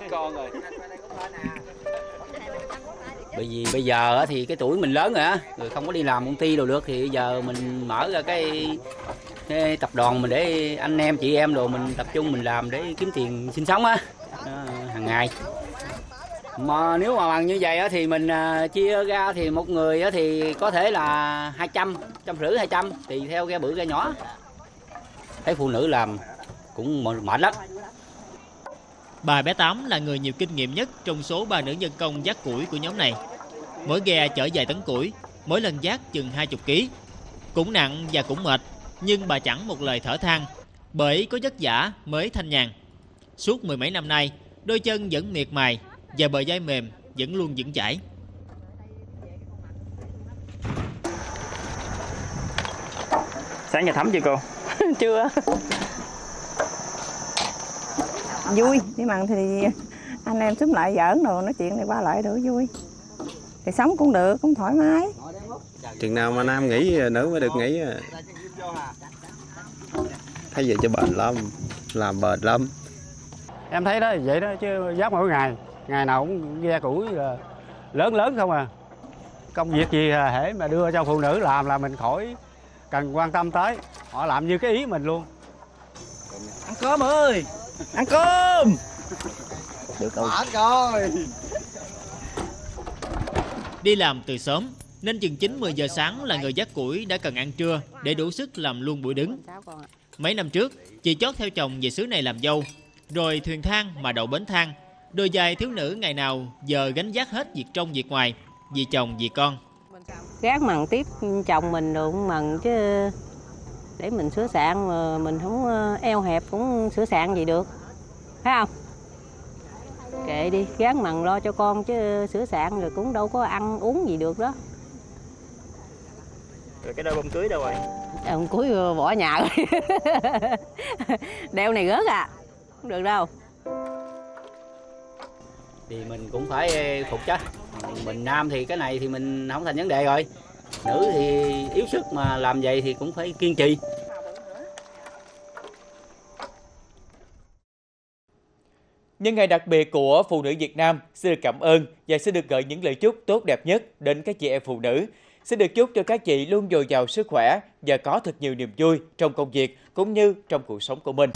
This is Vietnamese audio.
hết con rồi bởi vì bây giờ thì cái tuổi mình lớn rồi á rồi không có đi làm công ty đâu được thì bây giờ mình mở ra cái, cái tập đoàn mình để anh em chị em rồi mình tập trung mình làm để kiếm tiền sinh sống á hàng ngày mà nếu mà bằng như vậy á thì mình à, chia ra thì một người á thì có thể là 200, trăm rưỡi 200 tùy theo ghe bự ghe nhỏ. Thấy phụ nữ làm cũng mệt lắm. Bà bé Tám là người nhiều kinh nghiệm nhất trong số ba nữ nhân công vác củi của nhóm này. Mỗi ghe chở vài tấn củi, mỗi lần vác chừng 20 kg. Cũng nặng và cũng mệt, nhưng bà chẳng một lời thở than, bởi có vất vả mới thanh nhàn. Suốt mười mấy năm nay, đôi chân vẫn miệt mài và bờ vai mềm vẫn luôn vững chãi. Sáng giờ thấm chưa cô? chưa vui đi mặn thì anh em xúm lại giỡn đồ nói chuyện này qua lại được vui. Thì sống cũng được cũng thoải mái. Chừng nào mà nam nghỉ nữ mới được nghỉ. Thấy vậy cho bền lắm làm bền lắm. Em thấy đó vậy đó chứ giác mỗi ngày ngày nào cũng ghe củi là lớn lớn không à. Công việc gì hễ mà đưa cho phụ nữ làm là mình khỏi cần quan tâm tới. Họ làm như cái ý mình luôn. Ăn cơm ơi ăn cơm được không rồi Đi làm từ sớm nên chừng 9-10 giờ sáng là người dắt củi đã cần ăn trưa để đủ sức làm luôn buổi đứng. Mấy năm trước, chị chót theo chồng về xứ này làm dâu, rồi thuyền thang mà đậu bến thang. Đôi dài thiếu nữ ngày nào giờ gánh vác hết việc trong việc ngoài, vì chồng vì con. gác mặn tiếp chồng mình được mặn chứ để mình sửa sạn mà mình không ờ, eo hẹp cũng sửa sạn gì được. Phải không? Kệ đi gán mặn lo cho con chứ sửa sạn rồi cũng đâu có ăn uống gì được đó. Rồi cái đôi bông cưới đâu rồi? Ông cuối bỏ nhà rồi. Đeo này gớt à không được đâu. Thì mình cũng phải phục chứ. Mình nam thì cái này thì mình không thành vấn đề rồi nữ thì yếu sức mà làm vậy thì cũng phải kiên trì Nhân ngày đặc biệt của Phụ nữ Việt Nam, xin được cảm ơn và xin được gửi những lời chúc tốt đẹp nhất đến các chị em phụ nữ. Xin được chúc cho các chị luôn dồi dào sức khỏe và có thật nhiều niềm vui trong công việc cũng như trong cuộc sống của mình.